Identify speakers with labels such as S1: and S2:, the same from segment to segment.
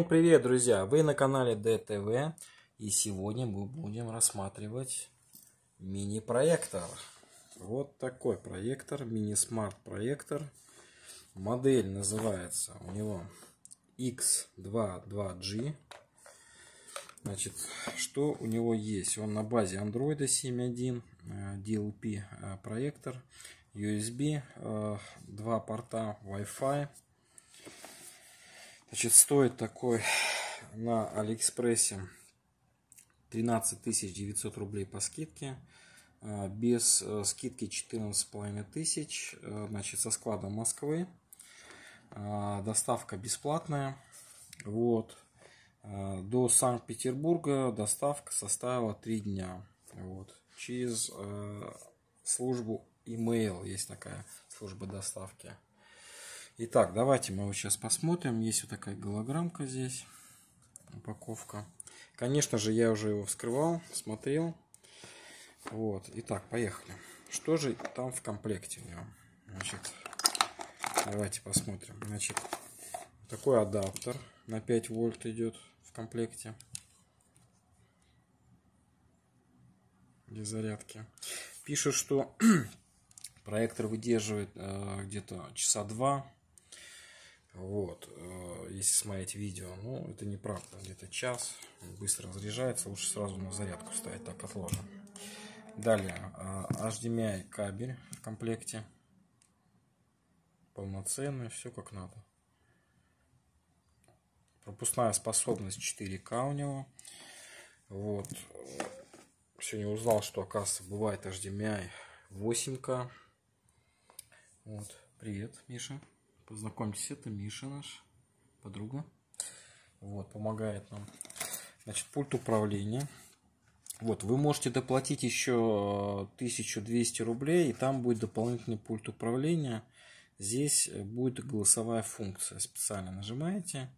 S1: Всем привет, друзья! Вы на канале ДТВ и сегодня мы будем рассматривать мини-проектор. Вот такой проектор, мини-смарт проектор. Модель называется у него X22G. Значит, что у него есть? Он на базе Android 7.1, DLP э, проектор, USB, э, два порта, Wi-Fi Значит, стоит такой на Алиэкспрессе 13 900 рублей по скидке. А, без э, скидки 14,5 тысяч. Э, значит, со склада Москвы. А, доставка бесплатная. Вот. А, до Санкт-Петербурга доставка составила 3 дня. Вот. Через э, службу email есть такая служба доставки. Итак, давайте мы его сейчас посмотрим. Есть вот такая голограммка здесь, упаковка. Конечно же, я уже его вскрывал, смотрел. Вот, итак, поехали. Что же там в комплекте у него? Значит, давайте посмотрим. Значит, такой адаптер на 5 вольт идет в комплекте. Для зарядки. Пишут, что проектор выдерживает э, где-то часа два вот, э, если смотреть видео, ну, это неправда, где-то час, быстро разряжается, лучше сразу на зарядку ставить, так отложим. Далее, HDMI кабель в комплекте, полноценный, все как надо. Пропускная способность 4К у него. Вот. Сегодня узнал, что, оказывается, бывает HDMI 8К. Вот. Привет, Миша. Познакомьтесь, это Миша наш, подруга. Вот, помогает нам. Значит, пульт управления. Вот, вы можете доплатить еще 1200 рублей, и там будет дополнительный пульт управления. Здесь будет голосовая функция. Специально нажимаете,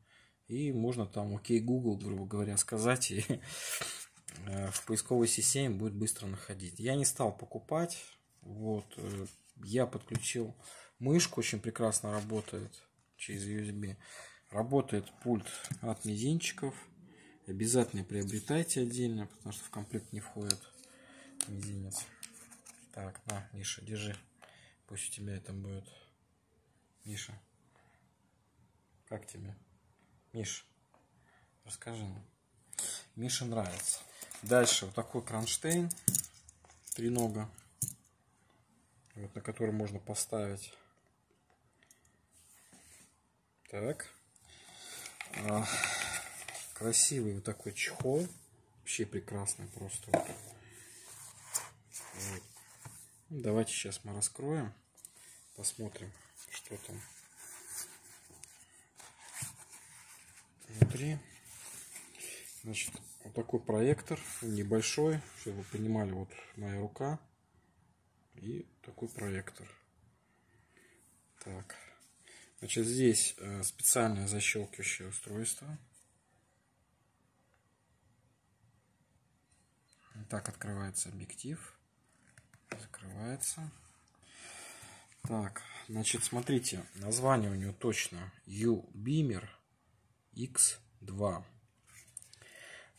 S1: и можно там «Окей, Google», грубо говоря, сказать, и э, в поисковой системе будет быстро находить. Я не стал покупать. Вот, э, я подключил Мышка очень прекрасно работает через USB. Работает пульт от мизинчиков. Обязательно приобретайте отдельно, потому что в комплект не входит мизинец. Так, на, Миша, держи. Пусть у тебя это будет. Миша, как тебе? Миш, расскажи нам. Мише нравится. Дальше вот такой кронштейн. Три нога. Вот, на который можно поставить так. А, красивый вот такой чехол. Вообще прекрасный просто. Вот. Ну, давайте сейчас мы раскроем. Посмотрим, что там внутри. Значит, вот такой проектор, небольшой, чтобы вы понимали, вот моя рука и такой проектор. Так. Значит, здесь э, специальное защелкивающее устройство. Так открывается объектив. Закрывается. Так, значит, смотрите, название у него точно U-Beamer X2.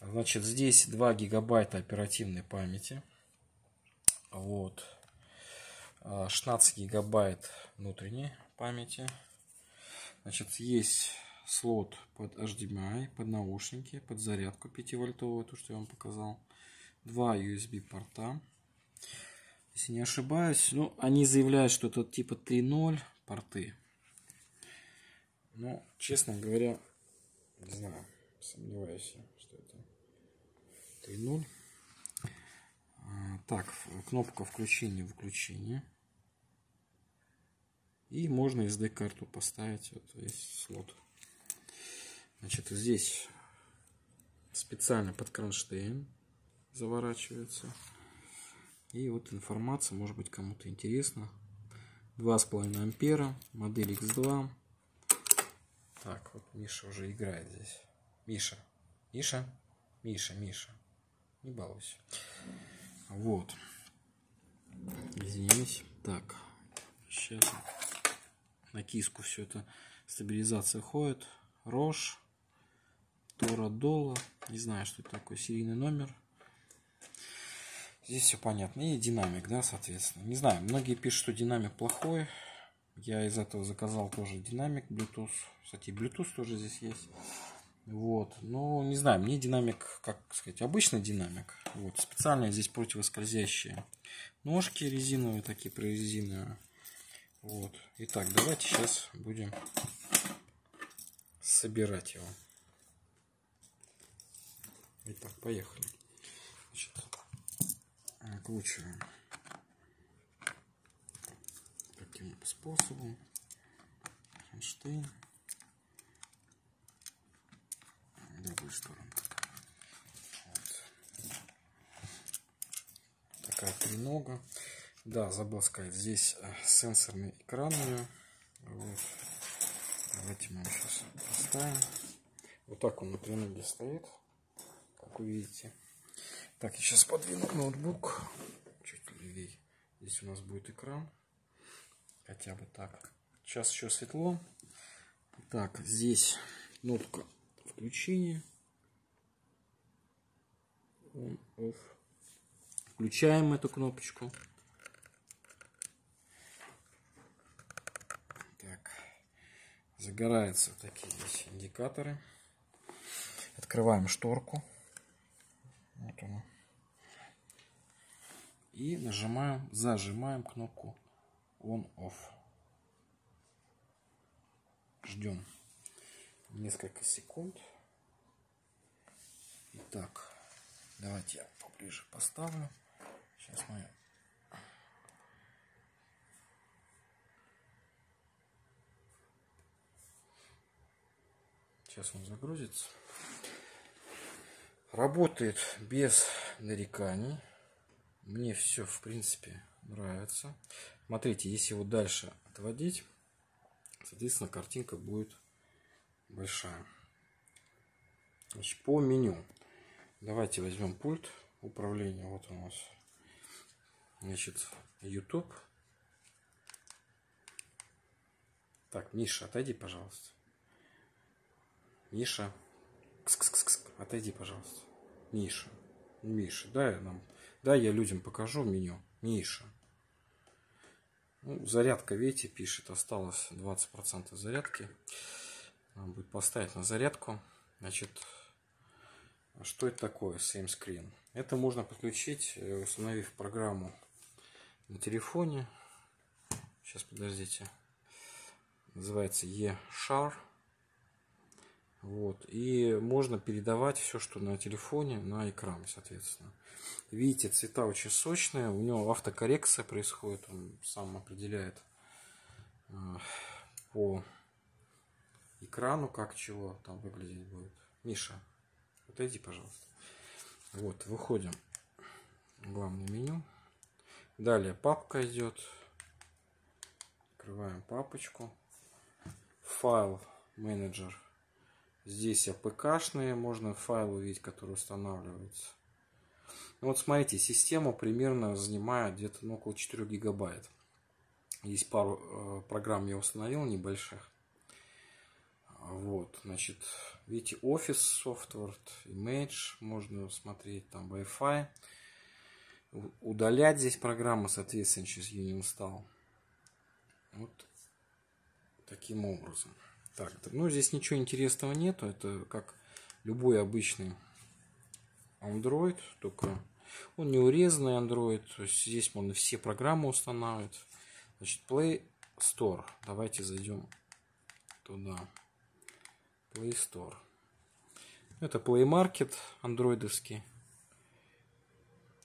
S1: Значит, здесь 2 гигабайта оперативной памяти. Вот. 16 гигабайт внутренней памяти. Значит, есть слот под HDMI, под наушники, под зарядку 5-вольтовую, то, что я вам показал. Два USB порта. Если не ошибаюсь, ну, они заявляют, что это типа 3.0 порты. Но, честно говоря, не знаю, сомневаюсь, что это 3.0. А, так, кнопка включения-выключения. И можно SD-карту поставить. Вот есть слот. Значит, здесь специально под кронштейн заворачивается. И вот информация, может быть, кому-то интересно. 2,5 ампера, модель X2. Так, вот Миша уже играет здесь. Миша, Миша, Миша, Миша. Не балуйся. Вот. Извините. Так, сейчас на киску все это стабилизация ходит. Рожь. Торадола. Не знаю, что это такое. Серийный номер. Здесь все понятно. И динамик, да, соответственно. Не знаю, многие пишут, что динамик плохой. Я из этого заказал тоже динамик Bluetooth. Кстати, Bluetooth тоже здесь есть. Вот. Но не знаю, мне динамик, как сказать, обычный динамик. Вот. Специально здесь противоскользящие ножки резиновые, такие прорезиновые. Вот. Итак, давайте сейчас будем собирать его. Итак, поехали. Значит, накручиваем таким способом. Кронштейн. другую сторону. Вот. Такая тренога. Да, забыл сказать, здесь э, сенсорный экран у него. Вот. Давайте мы его сейчас поставим. Вот так он на треноге стоит, как вы видите. Так, я сейчас подвину ноутбук чуть левее. Здесь у нас будет экран. Хотя бы так. Сейчас еще светло. Так, здесь кнопка включения. On. Включаем эту кнопочку. Так. Загораются такие здесь индикаторы. Открываем шторку. Вот она. И нажимаем, зажимаем кнопку on-off. Ждем несколько секунд. Итак, давайте я поближе поставлю. Сейчас мы Сейчас он загрузится. Работает без нареканий. Мне все, в принципе, нравится. Смотрите, если его дальше отводить, соответственно, картинка будет большая. Значит, по меню. Давайте возьмем пульт управления. Вот у нас. Значит, YouTube. Так, Миша, отойди, пожалуйста. Миша. Отойди, пожалуйста. Миша. Миша, дай нам. Да, я людям покажу меню. Миша. Ну, зарядка, видите, пишет, осталось 20% зарядки. Надо будет поставить на зарядку. Значит, что это такое Same Screen? Это можно подключить, э, установив программу на телефоне. Сейчас, подождите. Называется E-Shar. Вот. И можно передавать все, что на телефоне, на экран, соответственно. Видите, цвета очень сочные. У него автокоррекция происходит. Он сам определяет э, по экрану, как чего там выглядеть будет. Миша, отойди, пожалуйста. Вот, выходим в главное меню. Далее папка идет. Открываем папочку. Файл менеджер. Здесь АПКшные, можно файл увидеть, который устанавливается. Ну вот смотрите, система примерно занимает где-то ну, около 4 гигабайт. Есть пару э, программ я установил небольших. Вот, значит, видите, Office Software, Image, можно смотреть, там Wi-Fi. Удалять здесь программы, соответственно, не устал. Вот таким образом. Так, ну здесь ничего интересного нету, это как любой обычный Android, только он не урезанный Android, то есть здесь можно все программы устанавливать. Значит, Play Store, давайте зайдем туда. Play Store. Это Play Market андроидовский.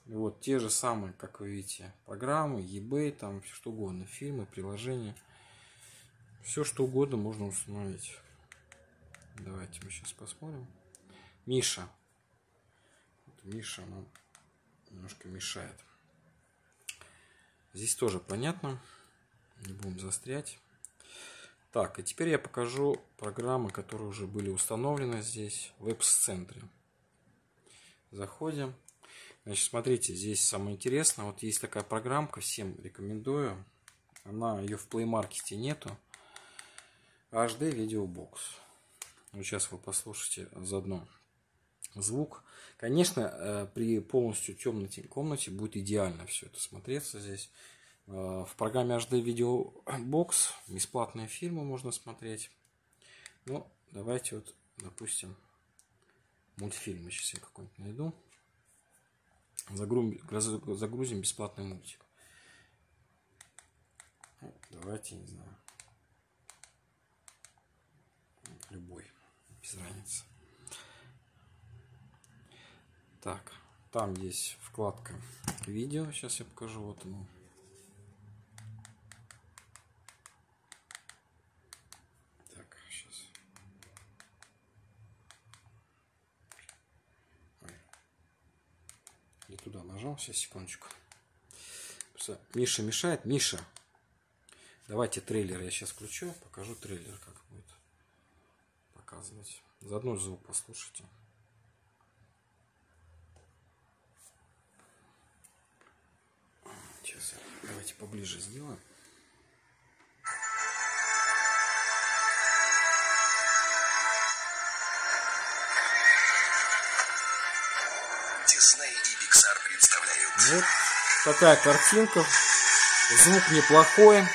S1: Вот те же самые, как вы видите, программы, eBay, там что угодно, фильмы, приложения. Все что угодно можно установить. Давайте мы сейчас посмотрим. Миша. Миша нам немножко мешает. Здесь тоже понятно. Не будем застрять. Так, и теперь я покажу программы, которые уже были установлены здесь в Apps-центре. Заходим. Значит, смотрите, здесь самое интересное. Вот есть такая программка, всем рекомендую. Она, ее в Play Market нету. HD Box. Вот сейчас вы послушайте заодно звук. Конечно, э, при полностью темной комнате будет идеально все это смотреться здесь. Э, в программе HD Box бесплатные фильмы можно смотреть. Ну, давайте вот, допустим, мультфильм. Сейчас я какой-нибудь найду. Загрузим, загрузим бесплатный мультик. Ну, давайте, не знаю. Любой. Без разницы. Так, там есть вкладка видео. Сейчас я покажу. Вот оно. Так, сейчас. Не туда нажал. Сейчас, секундочку. Миша мешает. Миша, давайте трейлер я сейчас включу. Покажу трейлер, как будет показывать. Заодно звук послушайте. Сейчас давайте поближе сделаем. Вот такая картинка. Звук неплохой.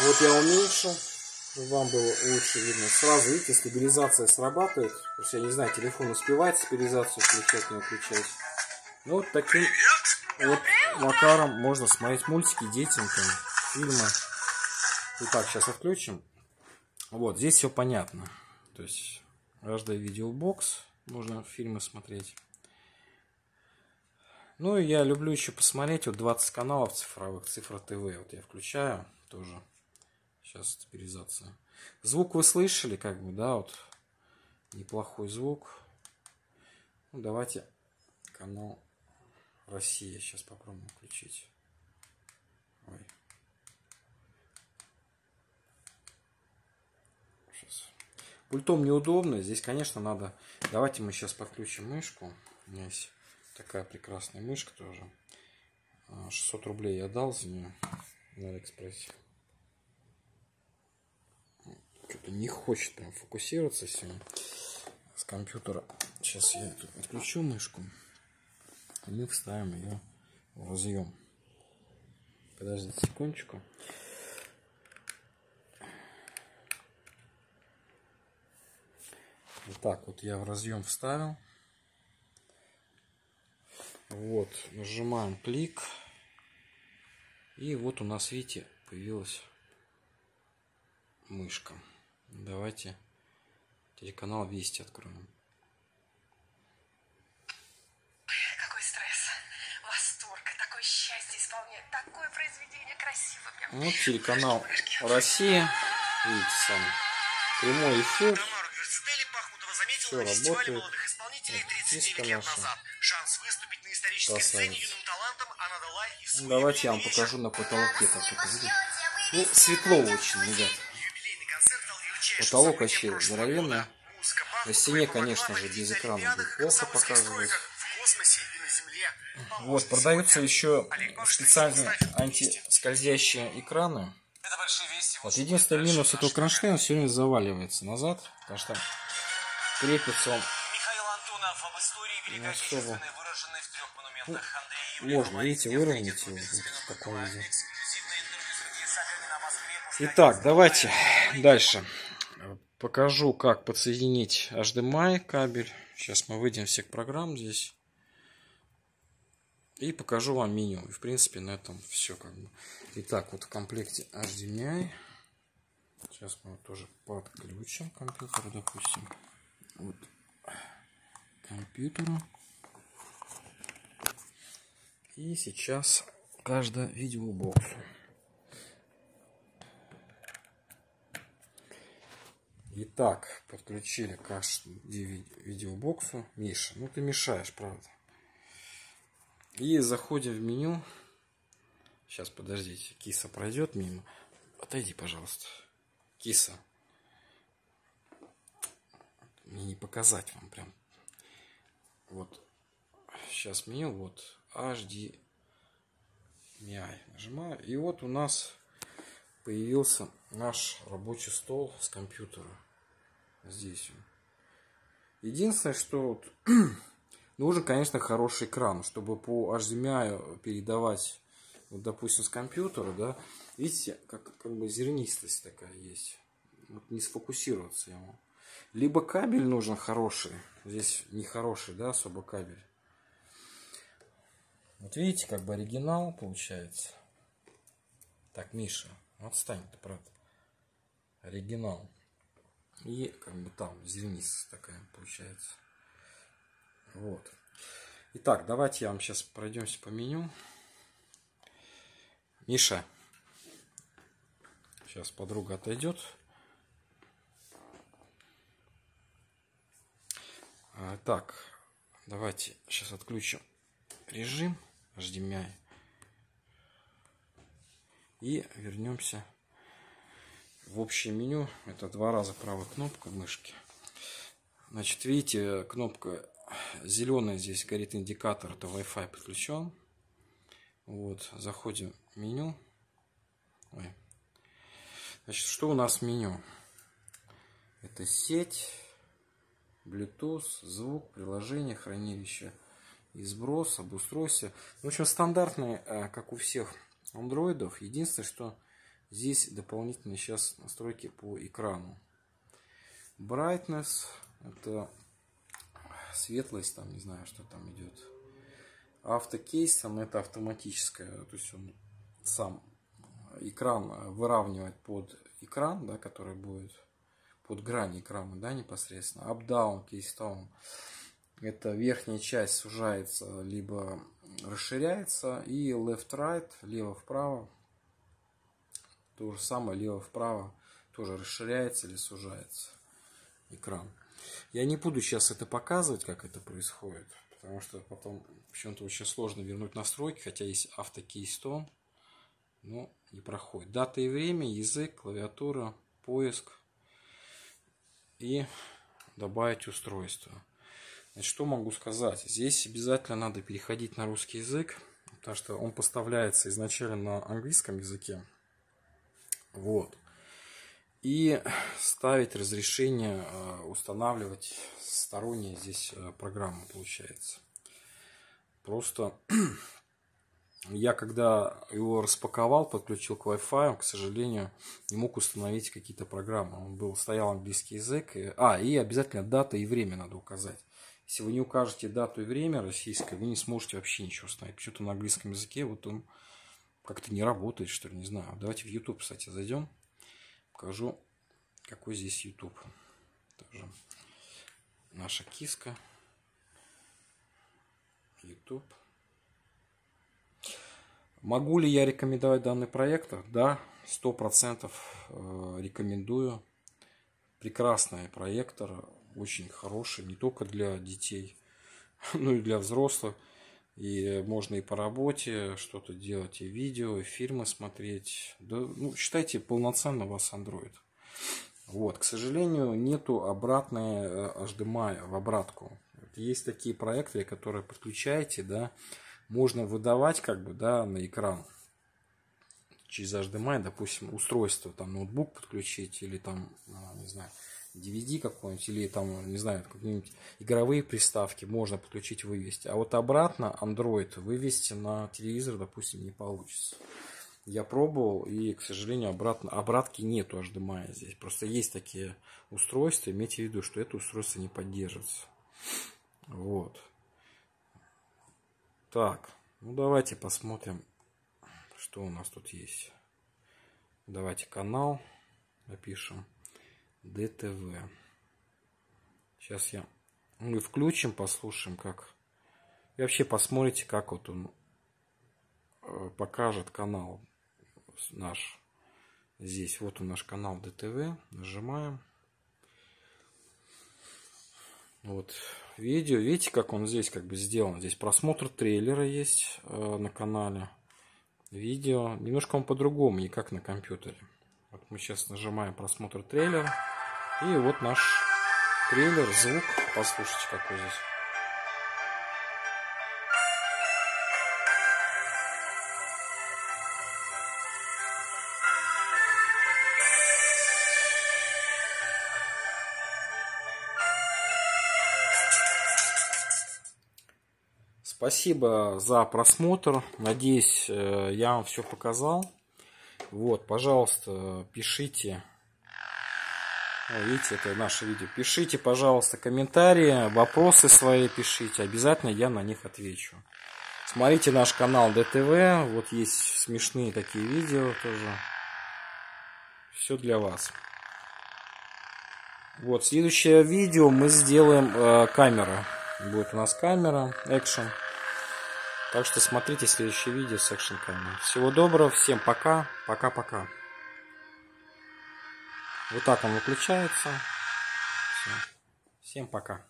S1: Вот я уменьшил, вам было лучше видно. Сразу, видите, стабилизация срабатывает. Просто я не знаю, телефон успевает стабилизацию включать, не включать. Ну, вот таким вот макаром можно смотреть мультики детям, там, фильмы. Итак, сейчас отключим. Вот, здесь все понятно. То есть, HD видеобокс, можно фильмы смотреть. Ну, и я люблю еще посмотреть, вот 20 каналов цифровых, цифра ТВ. Вот я включаю тоже. Сейчас стабилизация. Звук вы слышали, как бы, да, вот неплохой звук. Ну, давайте канал Россия. Сейчас попробуем включить. Ой. Сейчас. Пультом неудобно. Здесь, конечно, надо... Давайте мы сейчас подключим мышку. У меня есть такая прекрасная мышка тоже. 600 а, рублей я дал за нее на Алиэкспрессе. Что-то не хочет прям фокусироваться сегодня с компьютера. Сейчас я отключу мышку и мы вставим ее в разъем. Подождите секундочку. Вот так вот я в разъем вставил. Вот, нажимаем клик. И вот у нас, видите, появилась мышка. Давайте телеканал Вести откроем. Вот телеканал Россия. Видите сами. Прямой эфир. Все работает. Красавица. Давайте я вам покажу на потолке, как это выглядит. Ну, светло очень, ребят. Потолок вообще здоровенный. На стене, конечно же, без экрана плохо показывать. Вот, продаются еще специальные антискользящие экраны. Вот единственный минус этого кронштейна все время заваливается назад, потому что крепится он не особо. Ну, можно, видите, выровнять его в таком. Итак, давайте дальше. Покажу, как подсоединить HDMI кабель. Сейчас мы выйдем всех программ здесь. И покажу вам меню. И в принципе на этом все как бы. Итак, вот в комплекте HDMI. Сейчас мы вот тоже подключим компьютер, допустим. Вот компьютеру. И сейчас каждое видеобокс. Итак, подключили к HD видеобоксу. Миша, ну ты мешаешь, правда. И заходим в меню. Сейчас, подождите, киса пройдет мимо. Отойди, пожалуйста. Киса. Мне не показать вам прям. Вот. Сейчас меню, вот. HD MI. Нажимаю. И вот у нас появился наш рабочий стол с компьютера. Здесь он. Единственное, что вот, нужен, конечно, хороший экран, чтобы по HDMI передавать, вот, допустим, с компьютера, да, видите, как, как бы зернистость такая есть. Вот не сфокусироваться ему. Либо кабель нужен хороший, здесь не хороший, да, особо кабель. Вот видите, как бы оригинал получается. Так, Миша, отстань ты, брат. Оригинал. И как бы там зерница такая получается. Вот. Итак, давайте я вам сейчас пройдемся по меню. Миша. Сейчас подруга отойдет. А, так, давайте сейчас отключим режим HDMI. И вернемся в общее меню. Это два раза правая кнопка мышки. Значит, видите, кнопка зеленая здесь горит индикатор, это Wi-Fi подключен. Вот, заходим в меню. Ой. Значит, что у нас в меню? Это сеть, Bluetooth, звук, приложение, хранилище и сброс, обустройся. В общем, стандартные, э, как у всех андроидов. Единственное, что здесь дополнительные сейчас настройки по экрану. Brightness, это светлость, там не знаю, что там идет. Автокейс, там это автоматическое, то есть он сам экран выравнивает под экран, да, который будет под грани экрана, да, непосредственно. Up-down, keystone. Это верхняя часть сужается, либо расширяется. И left-right, лево-вправо. То же самое, лево-вправо тоже расширяется или сужается экран. Я не буду сейчас это показывать, как это происходит, потому что потом почему-то очень сложно вернуть настройки, хотя есть автокейстон, но не проходит. Дата и время, язык, клавиатура, поиск и добавить устройство. Значит, что могу сказать? Здесь обязательно надо переходить на русский язык, потому что он поставляется изначально на английском языке. Вот. И ставить разрешение, э, устанавливать сторонние здесь э, программы, получается. Просто я когда его распаковал, подключил к Wi-Fi, к сожалению, не мог установить какие-то программы. Он был, стоял английский язык. И, а, и обязательно дата и время надо указать. Если вы не укажете дату и время российское, вы не сможете вообще ничего установить. Почему-то на английском языке вот он как-то не работает, что ли, не знаю. Давайте в YouTube, кстати, зайдем. Покажу, какой здесь YouTube. Тоже наша киска. YouTube. Могу ли я рекомендовать данный проект? Да, сто процентов э, рекомендую. Прекрасный проектор, очень хороший, не только для детей, но и для взрослых. И можно и по работе что-то делать, и видео, и фильмы смотреть. Да, ну, считайте, полноценно у вас Android. Вот, к сожалению, нету обратной э, HDMI в обратку. Есть такие проекторы, которые подключаете, да, можно выдавать как бы, да, на экран через HDMI, допустим, устройство, там, ноутбук подключить или там, а, не знаю, DVD какой-нибудь или там, не знаю, какие-нибудь игровые приставки можно подключить, вывести. А вот обратно Android вывести на телевизор, допустим, не получится. Я пробовал, и, к сожалению, обратно, обратки нету HDMI здесь. Просто есть такие устройства, имейте в виду, что это устройство не поддерживается. Вот. Так, ну давайте посмотрим, что у нас тут есть. Давайте канал напишем. ДТВ. Сейчас я... Мы включим, послушаем, как... И вообще посмотрите, как вот он э, покажет канал наш. Здесь вот он наш канал ДТВ. Нажимаем. Вот видео. Видите, как он здесь как бы сделан. Здесь просмотр трейлера есть э, на канале. Видео. Немножко он по-другому, не как на компьютере. Вот мы сейчас нажимаем просмотр трейлера. И вот наш трейлер, звук. Послушайте, какой здесь. Спасибо за просмотр. Надеюсь, э, я вам все показал. Вот, пожалуйста, пишите Видите, это наше видео. Пишите, пожалуйста, комментарии, вопросы свои пишите. Обязательно я на них отвечу. Смотрите наш канал ДТВ. Вот есть смешные такие видео тоже. Все для вас. Вот, следующее видео мы сделаем э, камера. Будет у нас камера, экшен. Так что смотрите следующее видео с экшен камерой. Всего доброго, всем пока, пока-пока. Вот так он выключается. Все. Всем пока.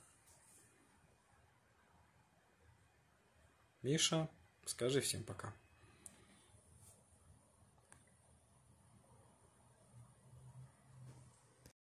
S1: Миша, скажи всем пока.